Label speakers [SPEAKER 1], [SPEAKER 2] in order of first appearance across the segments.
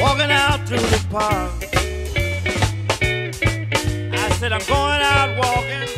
[SPEAKER 1] Walking out through the park. I said, I'm going out walking.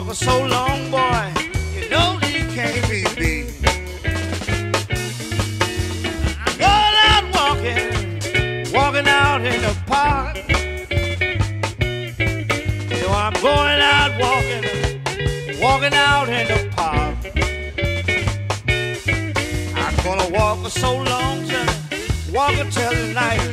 [SPEAKER 1] dog so long, boy. You know that he can't be beat. I'm going out walking, walking out in the park. So I'm going out walking, walking out in the park. I'm gonna walk for so long, till, walk until the night